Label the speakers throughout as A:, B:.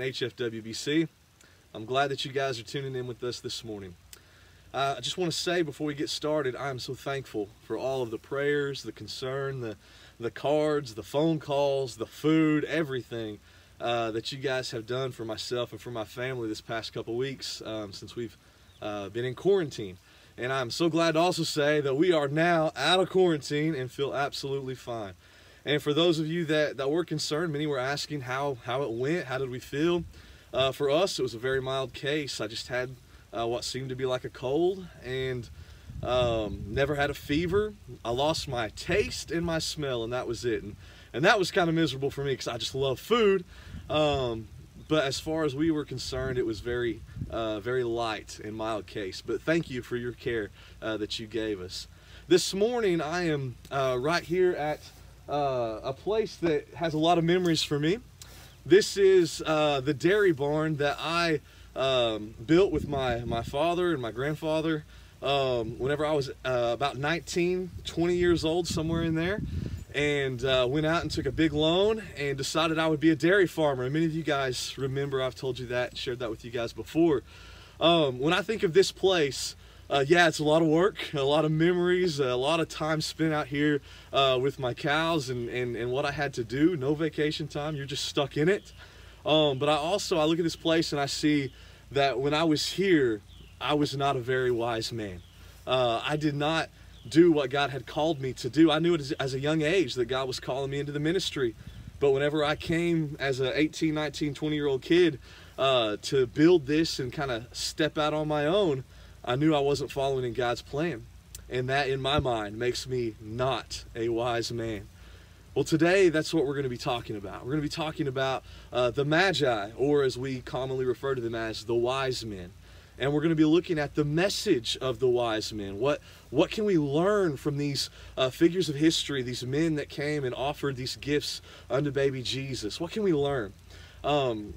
A: and HFWBC. I'm glad that you guys are tuning in with us this morning. Uh, I just want to say before we get started, I am so thankful for all of the prayers, the concern, the, the cards, the phone calls, the food, everything uh, that you guys have done for myself and for my family this past couple weeks um, since we've uh, been in quarantine. And I'm so glad to also say that we are now out of quarantine and feel absolutely fine. And for those of you that, that were concerned, many were asking how, how it went, how did we feel? Uh, for us, it was a very mild case. I just had uh, what seemed to be like a cold and um, never had a fever. I lost my taste and my smell, and that was it. And, and that was kind of miserable for me because I just love food. Um, but as far as we were concerned, it was very, uh, very light and mild case. But thank you for your care uh, that you gave us. This morning, I am uh, right here at uh, a place that has a lot of memories for me. This is uh, the dairy barn that I um, built with my, my father and my grandfather um, whenever I was uh, about 19, 20 years old, somewhere in there. And uh, went out and took a big loan and decided I would be a dairy farmer. And many of you guys remember I've told you that, shared that with you guys before. Um, when I think of this place, uh, yeah, it's a lot of work, a lot of memories, a lot of time spent out here uh, with my cows and, and, and what I had to do. No vacation time, you're just stuck in it. Um, but I also, I look at this place and I see that when I was here, I was not a very wise man. Uh, I did not do what God had called me to do. I knew it as, as, a young age that God was calling me into the ministry. But whenever I came as a 18, 19, 20 year old kid uh, to build this and kind of step out on my own, I knew I wasn't following in God's plan. And that, in my mind, makes me not a wise man. Well, today, that's what we're going to be talking about. We're going to be talking about uh, the Magi, or as we commonly refer to them as, the wise men. And we're going to be looking at the message of the wise men. What, what can we learn from these uh, figures of history, these men that came and offered these gifts unto baby Jesus? What can we learn? Um,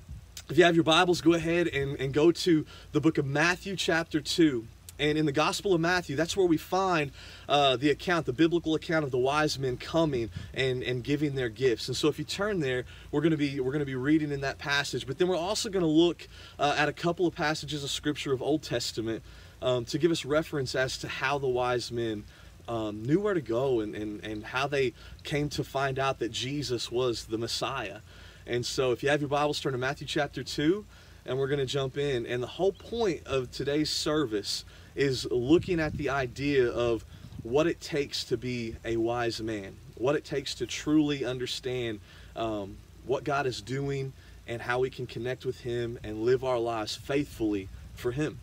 A: if you have your Bibles, go ahead and, and go to the book of Matthew, chapter 2. And in the Gospel of Matthew, that's where we find uh, the account, the biblical account of the wise men coming and, and giving their gifts. And so, if you turn there, we're going to be we're going to be reading in that passage. But then we're also going to look uh, at a couple of passages of Scripture of Old Testament um, to give us reference as to how the wise men um, knew where to go and, and and how they came to find out that Jesus was the Messiah. And so, if you have your Bibles, turn to Matthew chapter 2, and we're going to jump in. And the whole point of today's service is looking at the idea of what it takes to be a wise man, what it takes to truly understand um, what God is doing and how we can connect with Him and live our lives faithfully for Him.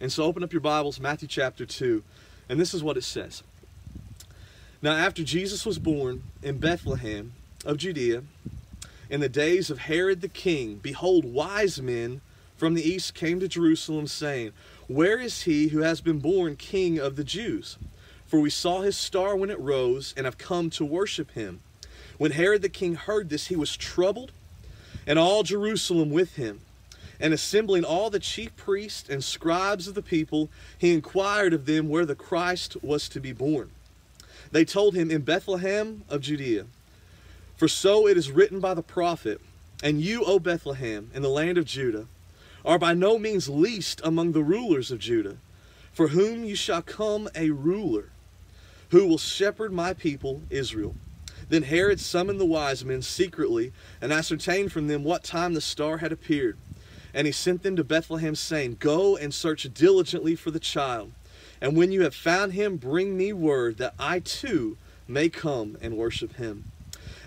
A: And so, open up your Bibles, Matthew chapter 2, and this is what it says. Now, after Jesus was born in Bethlehem of Judea, in the days of Herod the king, behold, wise men from the east came to Jerusalem, saying, Where is he who has been born king of the Jews? For we saw his star when it rose, and have come to worship him. When Herod the king heard this, he was troubled, and all Jerusalem with him. And assembling all the chief priests and scribes of the people, he inquired of them where the Christ was to be born. They told him, In Bethlehem of Judea. For so it is written by the prophet, And you, O Bethlehem, in the land of Judah, are by no means least among the rulers of Judah, for whom you shall come a ruler, who will shepherd my people Israel. Then Herod summoned the wise men secretly, and ascertained from them what time the star had appeared. And he sent them to Bethlehem, saying, Go and search diligently for the child, and when you have found him, bring me word, that I too may come and worship him.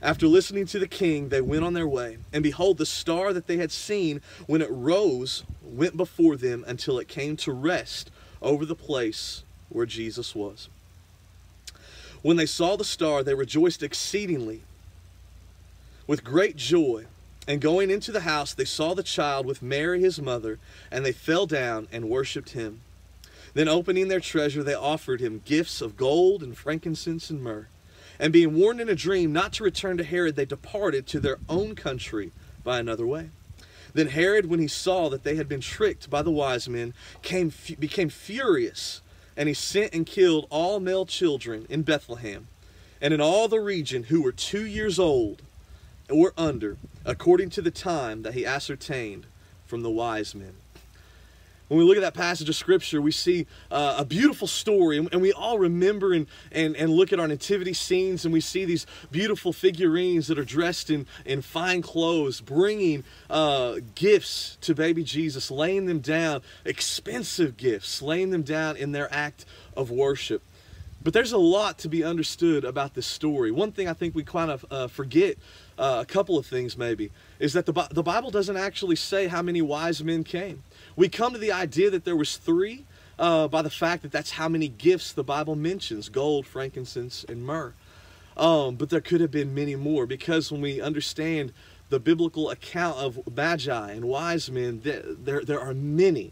A: After listening to the king, they went on their way. And behold, the star that they had seen when it rose went before them until it came to rest over the place where Jesus was. When they saw the star, they rejoiced exceedingly with great joy. And going into the house, they saw the child with Mary his mother, and they fell down and worshipped him. Then, opening their treasure, they offered him gifts of gold and frankincense and myrrh. And being warned in a dream not to return to Herod, they departed to their own country by another way. Then Herod, when he saw that they had been tricked by the wise men, came, became furious, and he sent and killed all male children in Bethlehem and in all the region who were two years old or under, according to the time that he ascertained from the wise men when we look at that passage of scripture, we see uh, a beautiful story, and, and, we all remember and, and, and look at our nativity scenes, and we see these beautiful figurines that are dressed in, in fine clothes, bringing uh, gifts to baby Jesus, laying them down, expensive gifts, laying them down in their act of worship. But there's a lot to be understood about this story. One thing I think we kind of uh, forget, uh, a couple of things maybe, is that the, the Bible doesn't actually say how many wise men came. We come to the idea that there was three uh, by the fact that that's how many gifts the Bible mentions, gold, frankincense, and myrrh. Um, but there could have been many more because when we understand the biblical account of magi and wise men, there, there are many.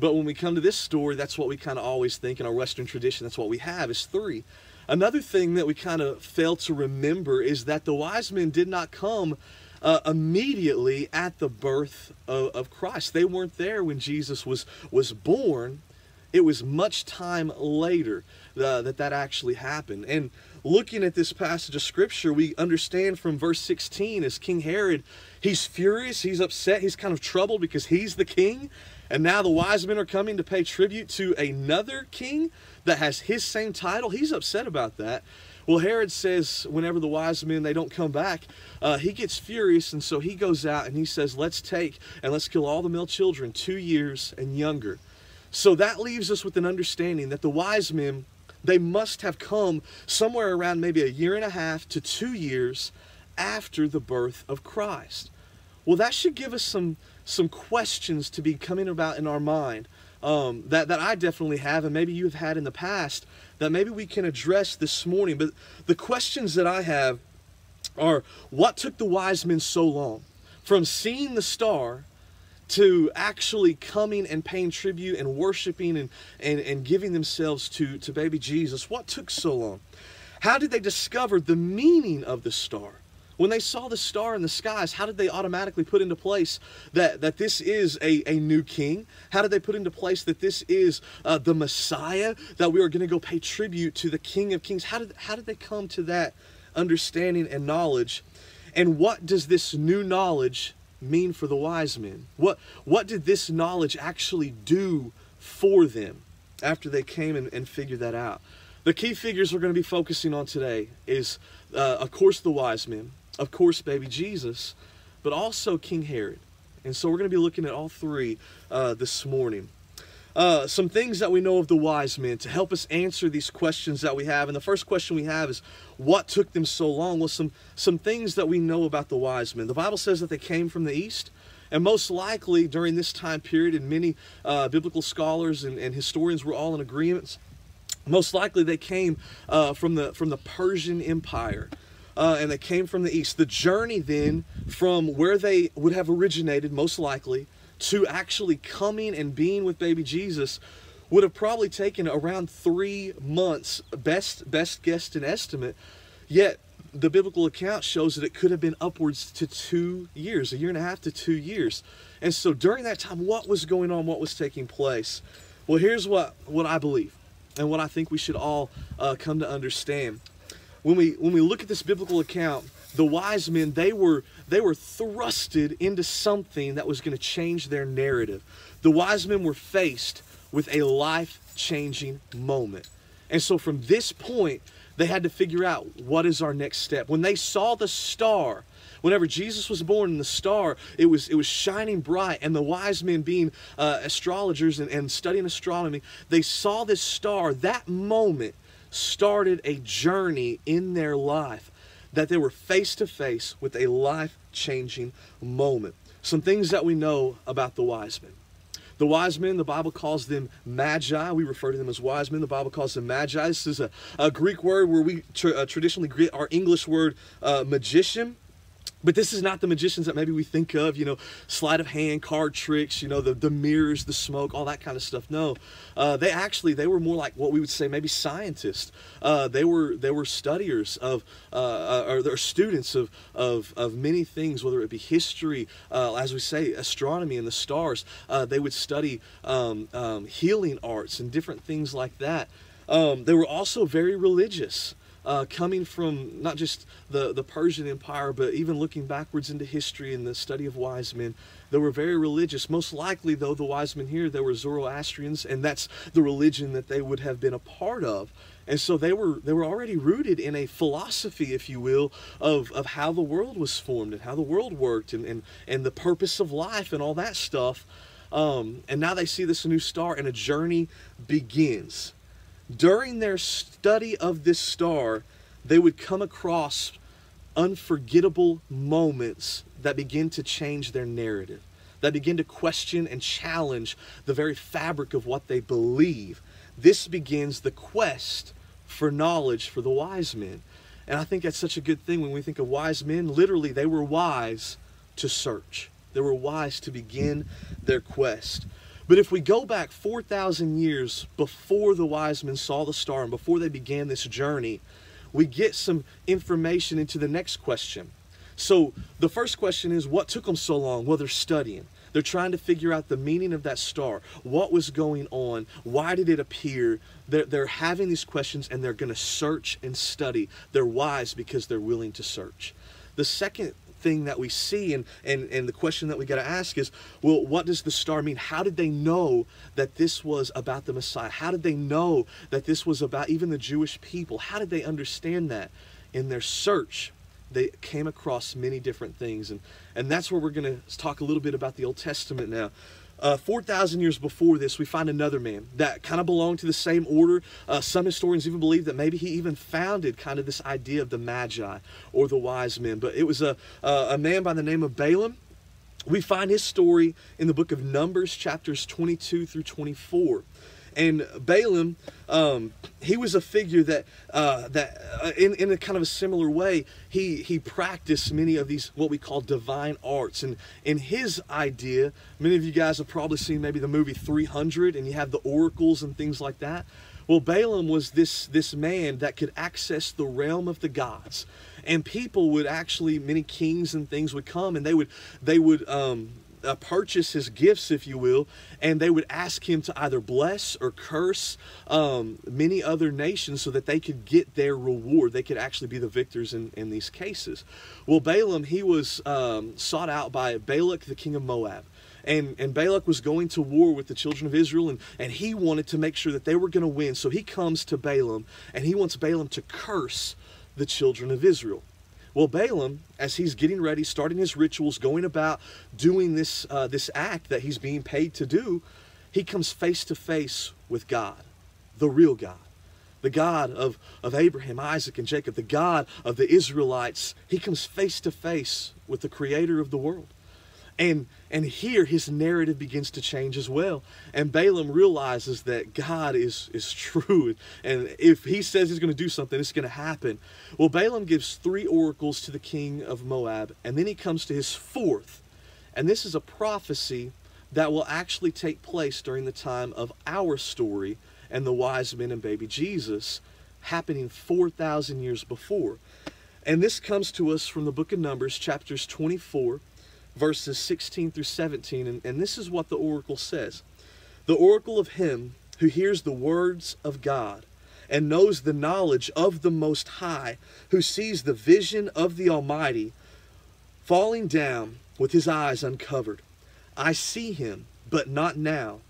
A: But when we come to this story, that's what we kind of always think in our Western tradition. That's what we have is three. Another thing that we kind of fail to remember is that the wise men did not come uh, immediately at the birth of, of Christ. They weren't there when Jesus was, was born. It was much time later uh, that that actually happened. And looking at this passage of scripture, we understand from verse 16 as King Herod, he's furious, he's upset, he's kind of troubled because he's the king. And now the wise men are coming to pay tribute to another king that has his same title. He's upset about that. Well, Herod says whenever the wise men they don't come back, uh, he gets furious, and so he goes out and he says, "Let's take and let's kill all the male children two years and younger." So that leaves us with an understanding that the wise men they must have come somewhere around maybe a year and a half to two years after the birth of Christ. Well, that should give us some some questions to be coming about in our mind um, that, that I definitely have, and maybe you've had in the past, that maybe we can address this morning. But the questions that I have are what took the wise men so long from seeing the star to actually coming and paying tribute and worshiping and, and, and giving themselves to, to baby Jesus? What took so long? How did they discover the meaning of the star? When they saw the star in the skies, how did they automatically put into place that, that this is a, a new king? How did they put into place that this is uh, the Messiah, that we are going to go pay tribute to the King of Kings? How did, how did they come to that understanding and knowledge? And what does this new knowledge mean for the wise men? What, what did this knowledge actually do for them after they came and, and figured that out? The key figures we're going to be focusing on today is, uh, of course, the wise men of course, baby Jesus, but also King Herod. And so we're going to be looking at all three uh, this morning. Uh, some things that we know of the wise men to help us answer these questions that we have. And the first question we have is, what took them so long? Well, some, some things that we know about the wise men. The Bible says that they came from the east. And most likely during this time period, and many uh, biblical scholars and, and, historians were all in agreement, most likely they came uh, from, the, from the Persian Empire uh, and they came from the east. The journey then from where they would have originated, most likely, to actually coming and being with baby Jesus would have probably taken around three months, best best guess and estimate. Yet the biblical account shows that it could have been upwards to two years, a year and a half to two years. And so during that time, what was going on? What was taking place? Well, here's what, what I believe and what I think we should all uh, come to understand when we when we look at this biblical account, the wise men they were they were thrusted into something that was going to change their narrative. The wise men were faced with a life-changing moment. And so from this point, they had to figure out what is our next step. When they saw the star, whenever Jesus was born and the star, it was, it was shining bright, and the wise men, being uh, astrologers and, and studying astronomy, they saw this star. That moment started a journey in their life that they were face to face with a life changing moment. Some things that we know about the wise men. The wise men, the Bible calls them magi. We refer to them as wise men. The Bible calls them magi. This is a, a Greek word where we tra uh, traditionally get our English word uh, magician. But this is not the magicians that maybe we think of, you know, sleight of hand, card tricks, you know, the, the mirrors, the smoke, all that kind of stuff. No, uh, they actually, they were more like what we would say maybe scientists. Uh, they were they were studiers of, uh, uh or they're students of, of, of many things, whether it be history, uh, as we say, astronomy and the stars. Uh, they would study um, um, healing arts and different things like that. Um, they were also very religious. Uh, coming from not just the, the Persian Empire, but even looking backwards into history and the study of wise men, they were very religious. Most likely, though, the wise men here, they were Zoroastrians, and that's the religion that they would have been a part of. And so they were they were already rooted in a philosophy, if you will, of, of how the world was formed and how the world worked and, and, and the purpose of life and all that stuff. Um, and now they see this new star and a journey begins. During their study of this star, they would come across unforgettable moments that begin to change their narrative, that begin to question and challenge the very fabric of what they believe. This begins the quest for knowledge for the wise men. And I think that's such a good thing when we think of wise men. Literally, they were wise to search, they were wise to begin their quest. But if we go back 4,000 years before the wise men saw the star and before they began this journey, we get some information into the next question. So the first question is what took them so long? Well, they're studying. They're trying to figure out the meaning of that star. What was going on? Why did it appear? They're, they're having these questions and they're going to search and study. They're wise because they're willing to search. The second thing that we see and, and, and the question that we got to ask is well what does the star mean? How did they know that this was about the messiah? How did they know that this was about even the jewish people? How did they understand that? In their search they came across many different things and and that's where we're going to talk a little bit about the old testament now uh, 4,000 years before this, we find another man that kind of belonged to the same order. Uh, some historians even believe that maybe he even founded kind of this idea of the Magi or the wise men. But it was a, uh, a man by the name of Balaam. We find his story in the book of Numbers, chapters 22 through 24. And Balaam, um, he was a figure that uh, that uh, in, in a kind of a similar way, he he practiced many of these what we call divine arts. And in his idea, many of you guys have probably seen maybe the movie 300, and you have the oracles and things like that. Well, Balaam was this this man that could access the realm of the gods, and people would actually many kings and things would come, and they would they would um, uh, purchase his gifts, if you will, and they would ask him to either bless or curse um, many other nations so that they could get their reward. They could actually be the victors in, in these cases. Well, Balaam, he was um, sought out by Balak, the king of Moab. And, and Balak was going to war with the children of Israel, and, and he wanted to make sure that they were going to win. So he comes to Balaam, and he wants Balaam to curse the children of Israel. Well, Balaam, as he's getting ready, starting his rituals, going about doing this, uh, this act that he's being paid to do, he comes face to face with God, the real God, the God of, of Abraham, Isaac, and Jacob, the God of the Israelites. He comes face to face with the creator of the world. And and here his narrative begins to change as well. And Balaam realizes that God is is true. And if he says he's going to do something, it's going to happen. Well, Balaam gives three oracles to the king of Moab, and then he comes to his fourth. And this is a prophecy that will actually take place during the time of our story and the wise men and baby Jesus happening 4,000 years before. And this comes to us from the book of Numbers, chapters 24 verses 16 through 17, and, and this is what the oracle says The oracle of him who hears the words of God and knows the knowledge of the Most High, who sees the vision of the Almighty, falling down with his eyes uncovered. I see him, but not now.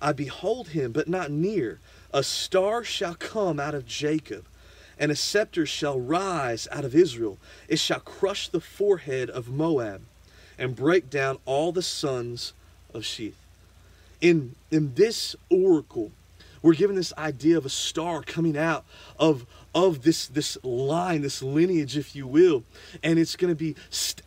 A: I behold him, but not near. A star shall come out of Jacob, and a scepter shall rise out of Israel. It shall crush the forehead of Moab and break down all the sons of Sheth. In, in this oracle, we're given this idea of a star coming out of, of this, this line, this lineage, if you will, and it's going to be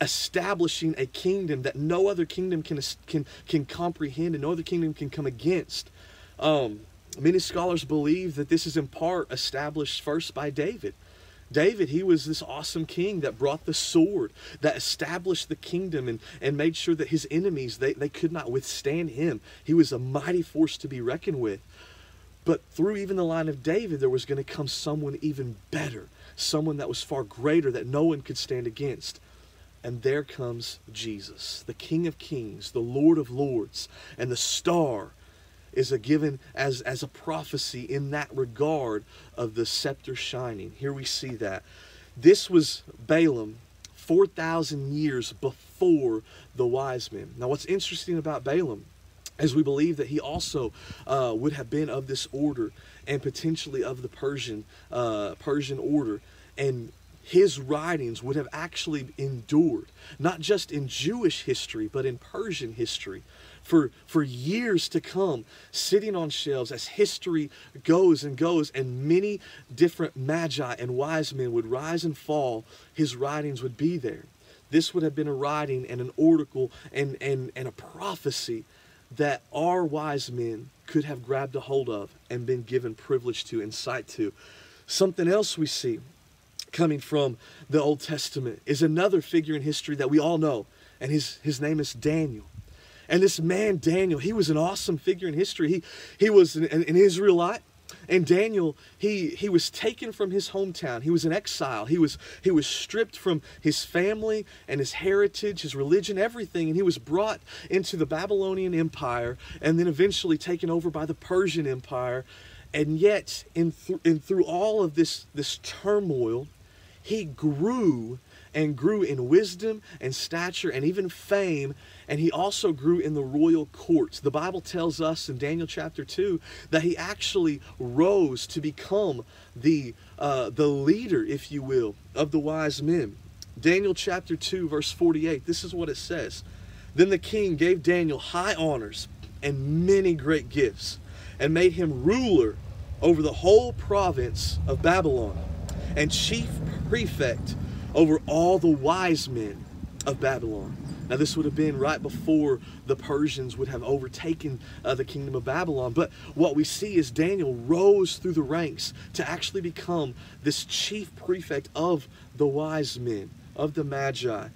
A: establishing a kingdom that no other kingdom can, can, can comprehend and no other kingdom can come against. Um, many scholars believe that this is in part established first by David. David, he was this awesome king that brought the sword, that established the kingdom and, and made sure that his enemies, they, they could not withstand him. He was a mighty force to be reckoned with. But through even the line of David, there was going to come someone even better, someone that was far greater that no one could stand against. And there comes Jesus, the King of Kings, the Lord of Lords, and the star is a given as, as a prophecy in that regard of the scepter shining. Here we see that. This was Balaam 4,000 years before the wise men. Now, what's interesting about Balaam is we believe that he also uh, would have been of this order and potentially of the Persian uh, Persian order. And his writings would have actually endured, not just in Jewish history, but in Persian history for, for years to come, sitting on shelves as history goes and goes, and many different magi and wise men would rise and fall, his writings would be there. This would have been a writing and an oracle and, and, and a prophecy that our wise men could have grabbed a hold of and been given privilege to and sight to. Something else we see coming from the Old Testament is another figure in history that we all know, and his, his name is Daniel. And this man, Daniel, he was an awesome figure in history. He, he was an, an Israelite. And Daniel, he, he was taken from his hometown. He was in exile. He was, he was stripped from his family and his heritage, his religion, everything. And he was brought into the Babylonian Empire and then eventually taken over by the Persian Empire. And yet, in, th- in through all of this, this turmoil, he grew and grew in wisdom and stature and even fame and he also grew in the royal courts. The Bible tells us in Daniel chapter 2 that he actually rose to become the, uh, the leader, if you will, of the wise men. Daniel chapter 2, verse 48, this is what it says. Then the king gave Daniel high honors and many great gifts, and made him ruler over the whole province of Babylon, and chief prefect over all the wise men of Babylon. Now, this would have been right before the Persians would have overtaken uh, the kingdom of Babylon. But what we see is Daniel rose through the ranks to actually become this chief prefect of the wise men, of the Magi.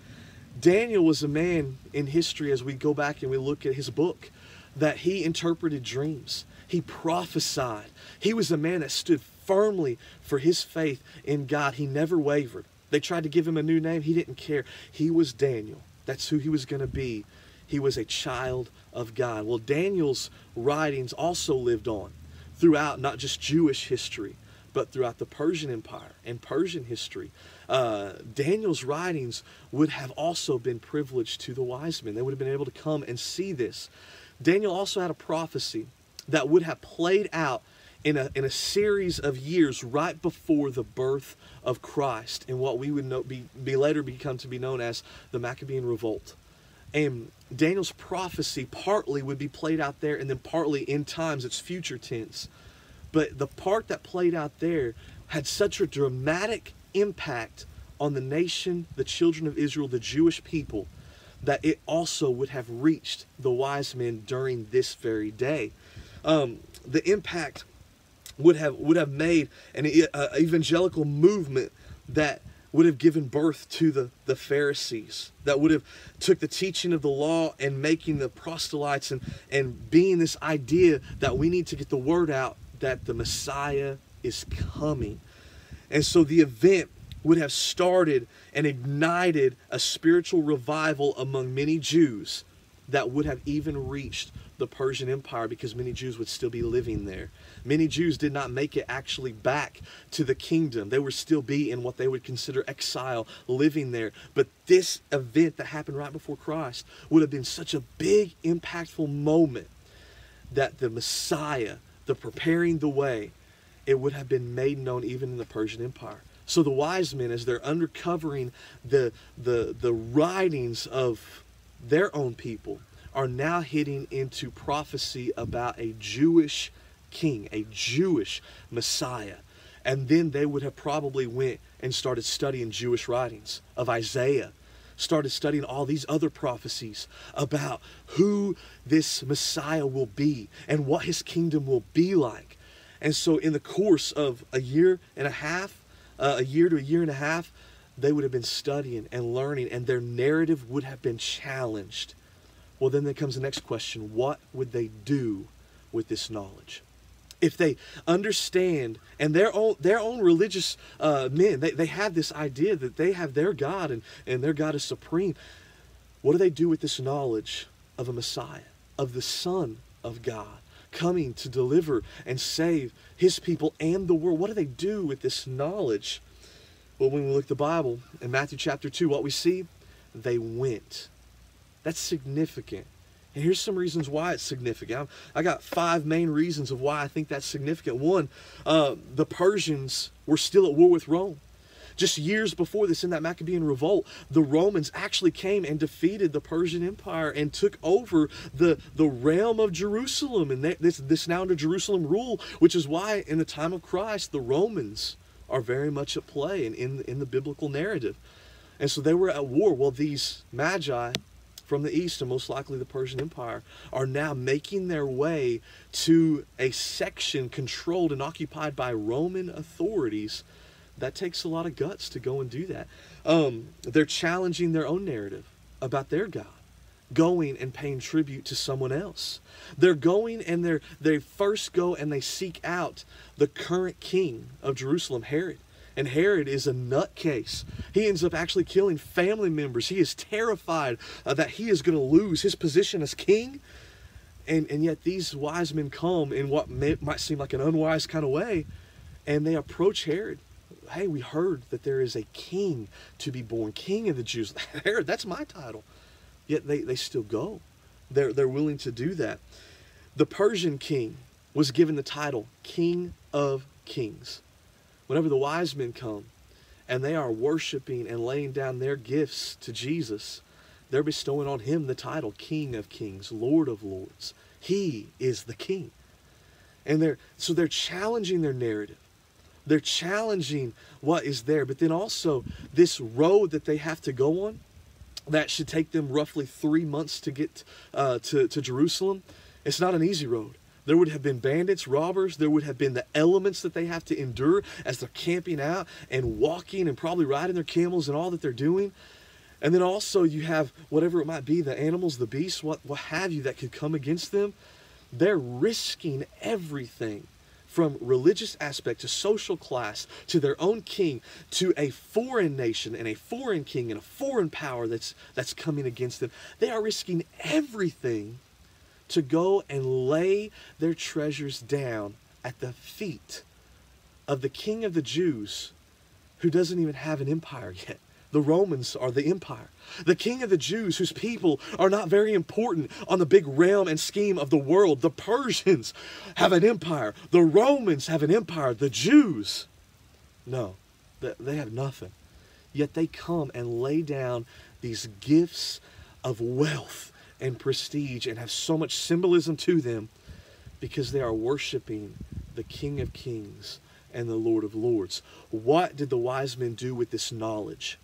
A: Daniel was a man in history, as we go back and we look at his book, that he interpreted dreams, he prophesied. He was a man that stood firmly for his faith in God. He never wavered. They tried to give him a new name, he didn't care. He was Daniel. That's who he was going to be. He was a child of God. Well, Daniel's writings also lived on throughout not just Jewish history, but throughout the Persian Empire and Persian history. Uh, Daniel's writings would have also been privileged to the wise men. They would have been able to come and see this. Daniel also had a prophecy that would have played out in a, in a series of years right before the birth of Christ in what we would know, be, be later become to be known as the Maccabean Revolt. And Daniel's prophecy partly would be played out there, and then partly in times it's future tense. But the part that played out there had such a dramatic impact on the nation, the children of Israel, the Jewish people, that it also would have reached the wise men during this very day. Um, the impact would have would have made an uh, evangelical movement that would have given birth to the, the Pharisees, that would have took the teaching of the law and making the proselytes and, and being this idea that we need to get the word out that the Messiah is coming. And so the event would have started and ignited a spiritual revival among many Jews that would have even reached the Persian Empire because many Jews would still be living there. Many Jews did not make it actually back to the kingdom. They would still be in what they would consider exile, living there. But this event that happened right before Christ would have been such a big, impactful moment that the Messiah, the preparing the way, it would have been made known even in the Persian Empire. So the wise men, as they're uncovering the, the, the writings of their own people, are now hitting into prophecy about a Jewish king, a Jewish Messiah. And then they would have probably went and started studying Jewish writings of Isaiah, started studying all these other prophecies about who this Messiah will be and what his kingdom will be like. And so, in the course of a year and a half, uh, a year to a year and a half, they would have been studying and learning, and their narrative would have been challenged. Well, then there comes the next question what would they do with this knowledge? if they understand and their own their own religious uh, men they, they have this idea that they have their god and, and their god is supreme what do they do with this knowledge of a messiah of the son of god coming to deliver and save his people and the world. What do they do with this knowledge? Well, when we look at the Bible in Matthew chapter 2, what we see, they went. That's significant. And here's some reasons why it's significant. I got five main reasons of why I think that's significant. One, uh, the Persians were still at war with Rome. Just years before this, in that Maccabean revolt, the Romans actually came and defeated the Persian Empire and took over the, the realm of Jerusalem. And they, this, this now under Jerusalem rule, which is why in the time of Christ, the Romans are very much at play in, in, in the biblical narrative. And so they were at war. Well, these magi from the east and most likely the Persian Empire are now making their way to a section controlled and occupied by Roman authorities. That takes a lot of guts to go and do that. Um, they're challenging their own narrative about their God, going and paying tribute to someone else. They're going and they're they first go and they seek out the current king of Jerusalem, Herod. And Herod is a nutcase. He ends up actually killing family members. He is terrified uh, that he is going to lose his position as king. And, and yet these wise men come in what may, might seem like an unwise kind of way, and they approach Herod. Hey, we heard that there is a king to be born, king of the Jews. Herod, that's my title. Yet they, they still go. They're, they're willing to do that. The Persian king was given the title King of Kings whenever the wise men come and they are worshiping and laying down their gifts to Jesus, they're bestowing on him the title King of Kings, Lord of Lords. He is the King. And they're so they're challenging their narrative. They're challenging what is there, but then also this road that they have to go on that should take them roughly three months to get uh, to, to Jerusalem. It's not an easy road. There would have been bandits, robbers. There would have been the elements that they have to endure as they're camping out and walking and probably riding their camels and all that they're doing. And then also you have whatever it might be, the animals, the beasts, what, what have you that could come against them. They're risking everything from religious aspect to social class to their own king to a foreign nation and a foreign king and a foreign power that's that's coming against them. They are risking everything to go and lay their treasures down at the feet of the king of the Jews who doesn't even have an empire yet. The Romans are the empire. The king of the Jews, whose people are not very important on the big realm and scheme of the world. The Persians have an empire. The Romans have an empire. The Jews, no, they have nothing. Yet they come and lay down these gifts of wealth and prestige and have so much symbolism to them because they are worshiping the King of Kings and the Lord of Lords. What did the wise men do with this knowledge?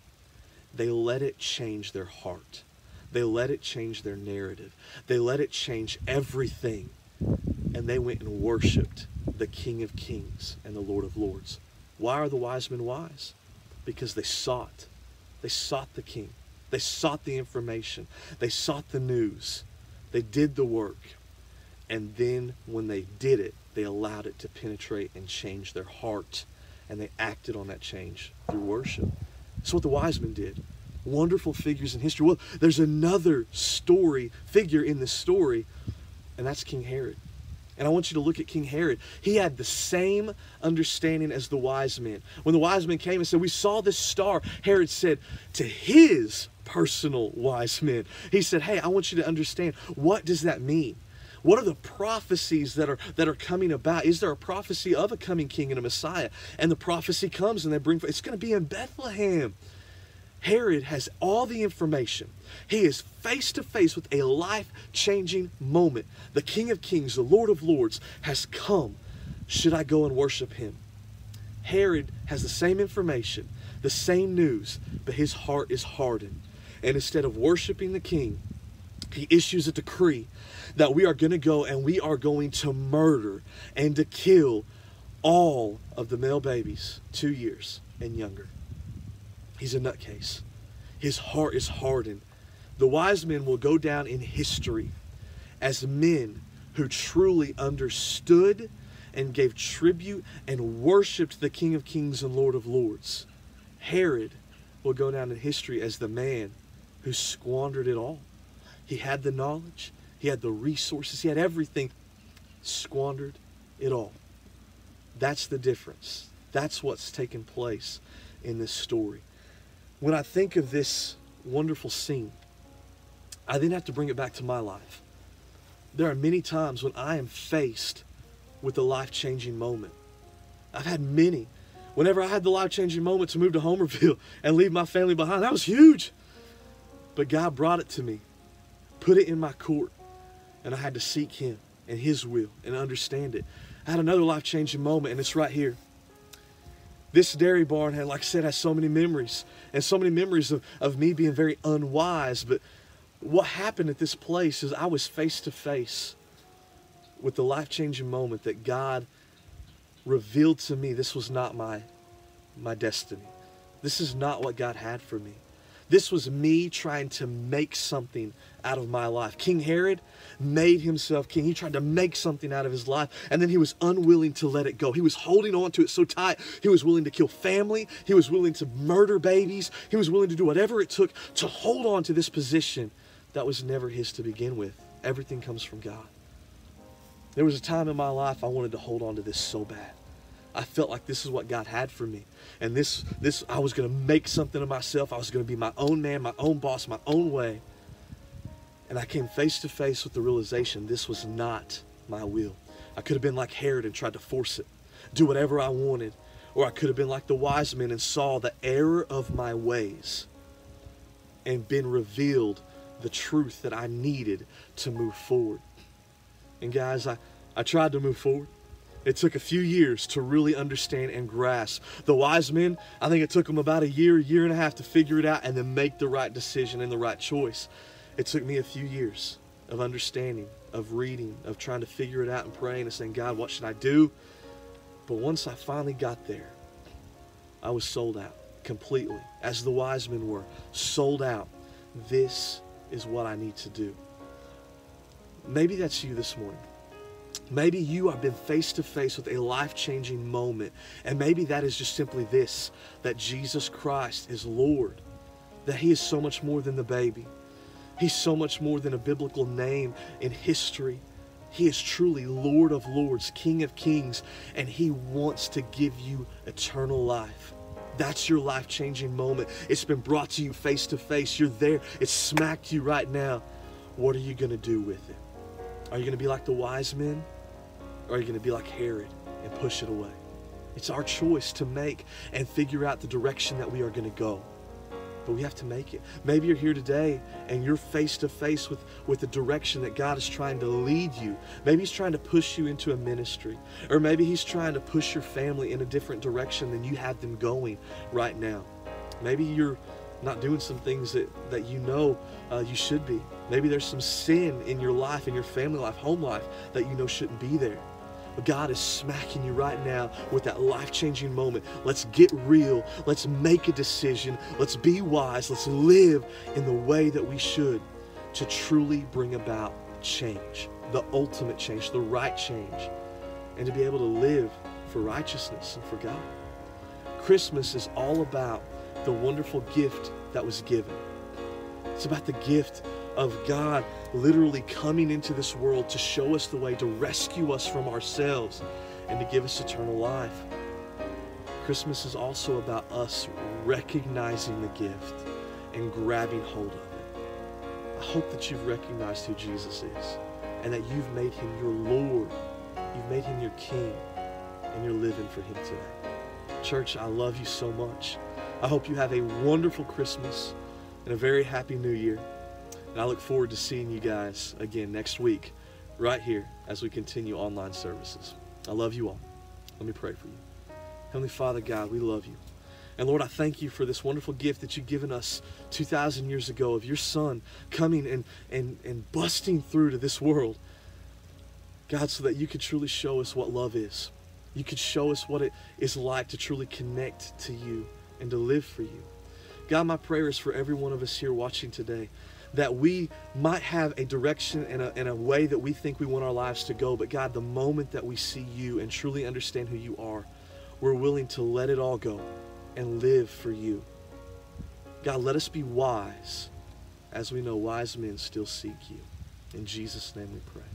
A: They let it change their heart. They let it change their narrative. They let it change everything. And they went and worshiped the King of Kings and the Lord of Lords. Why are the wise men wise? Because they sought. They sought the King. They sought the information, they sought the news, they did the work. And then when they did it, they allowed it to penetrate and change their heart. And they acted on that change through worship. That's what the wise men did. Wonderful figures in history. Well, there's another story, figure in this story, and that's King Herod. And I want you to look at King Herod. He had the same understanding as the wise men. When the wise men came and said, We saw this star, Herod said to his personal wise men. He said, "Hey, I want you to understand what does that mean? What are the prophecies that are that are coming about? Is there a prophecy of a coming king and a Messiah? And the prophecy comes and they bring it's going to be in Bethlehem. Herod has all the information. He is face to face with a life changing moment. The King of Kings, the Lord of Lords, has come. Should I go and worship him? Herod has the same information, the same news, but his heart is hardened. And instead of worshiping the king, he issues a decree that we are going to go and we are going to murder and to kill all of the male babies two years and younger. He's a nutcase. His heart is hardened. The wise men will go down in history as men who truly understood and gave tribute and worshiped the King of Kings and Lord of Lords. Herod will go down in history as the man who squandered it all. He had the knowledge, he had the resources, he had everything, squandered it all. That's the difference. That's what's taken place in this story. When I think of this wonderful scene, I then have to bring it back to my life. There are many times when I am faced with a life changing moment. I've had many. Whenever I had the life changing moment to move to Homerville and leave my family behind, that was huge. But God brought it to me, put it in my court, and I had to seek Him and His will and understand it. I had another life changing moment, and it's right here. This dairy barn had, like I said, has so many memories and so many memories of, of me being very unwise. But what happened at this place is I was face to face with the life changing moment that God revealed to me this was not my, my destiny. This is not what God had for me. This was me trying to make something out of my life. King Herod made himself king. He tried to make something out of his life, and then he was unwilling to let it go. He was holding on to it so tight. He was willing to kill family. He was willing to murder babies. He was willing to do whatever it took to hold on to this position that was never his to begin with. Everything comes from God. There was a time in my life I wanted to hold on to this so bad. I felt like this is what God had for me. And this this I was going to make something of myself. I was going to be my own man, my own boss, my own way. And I came face to face with the realization this was not my will. I could have been like Herod and tried to force it, do whatever I wanted. Or I could have been like the wise men and saw the error of my ways and been revealed the truth that I needed to move forward. And guys, I, I tried to move forward. It took a few years to really understand and grasp. The wise men, I think it took them about a year, year and a half to figure it out and then make the right decision and the right choice. It took me a few years of understanding, of reading, of trying to figure it out and praying and saying, God, what should I do? But once I finally got there, I was sold out completely, as the wise men were, sold out. This is what I need to do. Maybe that's you this morning. Maybe you have been face to face with a life changing moment, and maybe that is just simply this that Jesus Christ is Lord, that He is so much more than the baby, He's so much more than a biblical name in history. He is truly Lord of Lords, King of Kings, and He wants to give you eternal life. That's your life changing moment. It's been brought to you face to face. You're there, it's smacked you right now. What are you going to do with it? Are you going to be like the wise men? Or are you going to be like Herod and push it away? It's our choice to make and figure out the direction that we are going to go. But we have to make it. Maybe you're here today and you're face to face with, with the direction that God is trying to lead you. Maybe He's trying to push you into a ministry. Or maybe He's trying to push your family in a different direction than you have them going right now. Maybe you're not doing some things that, that you know uh, you should be. Maybe there's some sin in your life, in your family life, home life, that you know shouldn't be there. God is smacking you right now with that life changing moment. Let's get real. Let's make a decision. Let's be wise. Let's live in the way that we should to truly bring about change, the ultimate change, the right change, and to be able to live for righteousness and for God. Christmas is all about the wonderful gift that was given. It's about the gift of God literally coming into this world to show us the way, to rescue us from ourselves, and to give us eternal life. Christmas is also about us recognizing the gift and grabbing hold of it. I hope that you've recognized who Jesus is and that you've made him your Lord. You've made him your King and you're living for him today. Church, I love you so much. I hope you have a wonderful Christmas and a very happy new year. And I look forward to seeing you guys again next week, right here, as we continue online services. I love you all. Let me pray for you. Heavenly Father, God, we love you. And Lord, I thank you for this wonderful gift that you've given us 2,000 years ago of your Son coming and, and, and busting through to this world. God, so that you could truly show us what love is. You could show us what it is like to truly connect to you and to live for you. God, my prayer is for every one of us here watching today that we might have a direction and a, and a way that we think we want our lives to go. But God, the moment that we see you and truly understand who you are, we're willing to let it all go and live for you. God, let us be wise as we know wise men still seek you. In Jesus' name we pray.